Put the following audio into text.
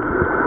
you